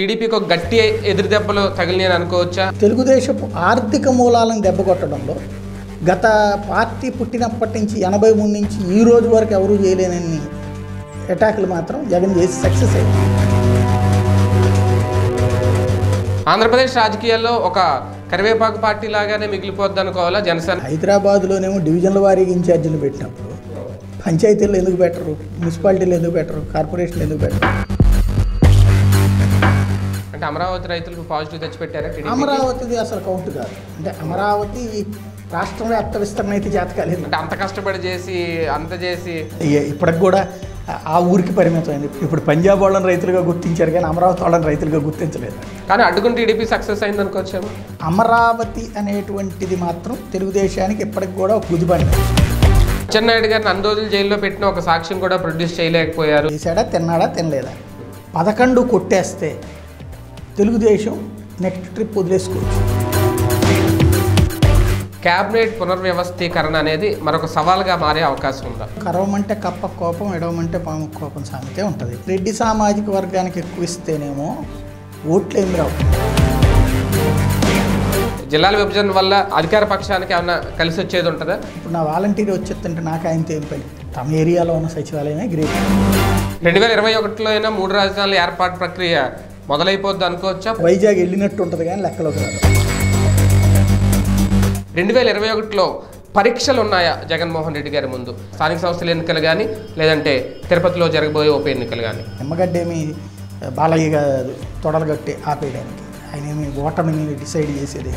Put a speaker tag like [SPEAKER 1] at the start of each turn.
[SPEAKER 1] టీడీపీకి ఒక గట్టి ఎదురు దెబ్బలు తగిలినాయని అనుకోవచ్చా?
[SPEAKER 2] తెలుగుదేశపు ఆర్థిక మూలాలను దెబ్బకొట్టడంలో గత పార్టీ పుట్టినప్పటి నుంచి ఎనభై మూడు నుంచి ఈ రోజు వరకు ఎవరూ చేయలేనన్ని అటాకులు మాత్రం జగన్ చేసి సక్సెస్ అయ్యింది
[SPEAKER 1] ఆంధ్రప్రదేశ్ రాజకీయాల్లో ఒక కరివేపాకు పార్టీ లాగానే మిగిలిపోద్ది అనుకోవాలా జనసేన?
[SPEAKER 2] హైదరాబాద్లోనేమో డివిజన్ల వారీగా ఇన్ఛార్జీలు పెట్టినప్పుడు పంచాయతీలు ఎందుకు పెట్టరు మున్సిపాలిటీలు ఎందుకు పెట్టరు కార్పొరేషన్లు ఎందుకు పెట్టరు?
[SPEAKER 1] అంటే అమరావతి రైతులకు పాజిటివ్ తెచ్చిపెట్టారా
[SPEAKER 2] అమరావతిది అసలు కౌంట్ కాదు. అంటే అమరావతి రాష్ట్రం వ్యాప్త విస్తరణ అయితే చేత కాలేదు
[SPEAKER 1] అంటే అంత కష్టపడి చేసి అంత చేసి.
[SPEAKER 2] ఇప్పటికి కూడా ఆ ఊరికి పరిమితమైంది. ఇప్పుడు పంజాబ్ వాళ్ళని రైతులుగా గుర్తించారు కానీ అమరావతి వాళ్ళని రైతులుగా గుర్తించలేదు.
[SPEAKER 1] కానీ అడ్డుకుని టీడీపీ సక్సెస్ అయింది అనుకోవచ్చేమో
[SPEAKER 2] అమరావతి అనేటువంటిది మాత్రం తెలుగుదేశానికి ఇప్పటికి కూడా ఒక గుదిబండి
[SPEAKER 1] అచ్చెన్నాయుడు గారిని అన్ని రోజులు జైల్లో పెట్టిన ఒక సాక్ష్యం కూడా ప్రొడ్యూస్ చేయలేకపోయారు.
[SPEAKER 2] చేశాడా? తిన్నాడా? తినలేదా? పదకొండు కొట్టేస్తే తెలుగుదేశం నెక్స్ట్ ట్రిప్ వదిలేసుకోవచ్చు.
[SPEAKER 1] క్యాబినెట్ పునర్వ్యవస్థీకరణ అనేది మరొక సవాల్గా మారే అవకాశం ఉందా?
[SPEAKER 2] కరవమంటే కప్ప కోపం ఎడవమంటే పాము కోపం సామెతే ఉంటుంది. రెడ్డి సామాజిక వర్గానికి ఎక్కువ ఇస్తేనేమో ఓట్లు ఏమి రావు.
[SPEAKER 1] జిల్లాల విభజన వల్ల అధికార పక్షానికి ఏమన్నా కలిసి వచ్చేది ఉంటుందా?
[SPEAKER 2] ఇప్పుడు నా వాలంటీర్ వచ్చేస్తుంటే నాకు ఆయనతో ఏం పని? తమ ఏరియాలో ఉన్న సచివాలయమే గ్రేట్.
[SPEAKER 1] రెండు వేల ఇరవై ఒకటిలో అయినా మూడు రాజధానుల ఏర్పాటు ప్రక్రియ మొదలైపోద్ది అనుకోవచ్చా?
[SPEAKER 2] వైజాగ్ వెళ్ళినట్టు ఉంటుంది కానీ లెక్కలోకి రాదు.
[SPEAKER 1] రెండు వేల ఇరవై ఒకటిలో పరీక్షలు ఉన్నాయా జగన్మోహన్ రెడ్డి గారి ముందు? స్థానిక సంస్థల ఎన్నికలు కానీ లేదంటే తిరుపతిలో జరగబోయే ఉప ఎన్నికలు కానీ
[SPEAKER 2] నిమ్మగడ్డ ఏమి బాలయ్య గారు తొడలు కట్టి ఆపేయడానికి. ఆయన ఏమి ఓటమిని డిసైడ్ చేసేది